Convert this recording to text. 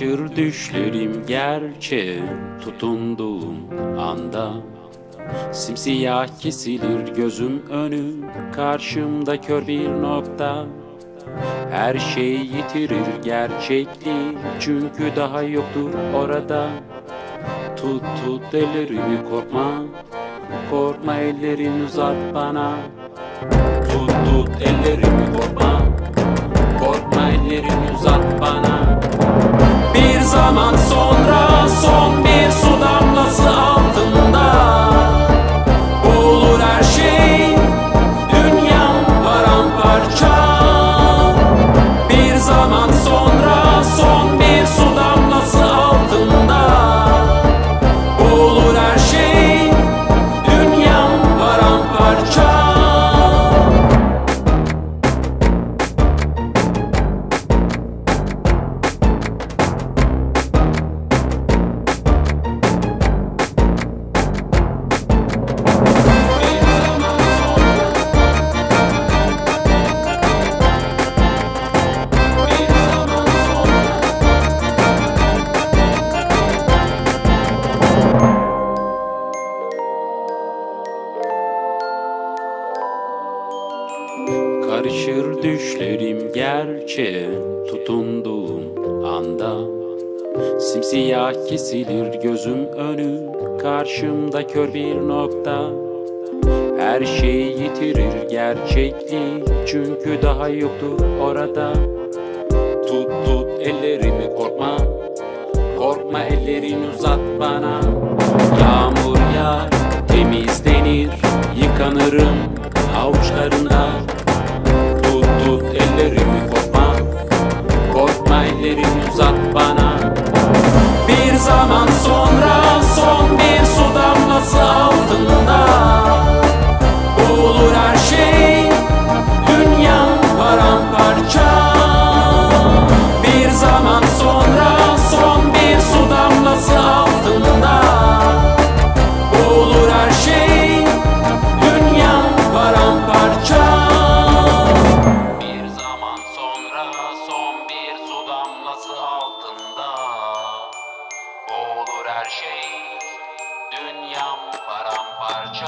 Karışır düşlerim gerçeğe tutunduğum anda. Simsiyah kesilir gözüm önü Karşımda kör bir nokta. Her şey yitirir gerçekliği Çünkü daha yoktur orada. Tut tut ellerimi korkma Korkma ellerini uzat bana. Tut tut ellerimi korkma Korkma ellerini uzat Karışır düşlerim gerçeğe tutunduğum anda Simsiyah kesilir gözüm önü. Karşımda kör bir nokta. Her şey yitirir gerçekliği. Çünkü daha yoktur orada. Tut tut ellerimi korkma. Korkma ellerini uzat bana. Yağmur yağar temizlenir Yıkanırım avuçlarında परम्पर्च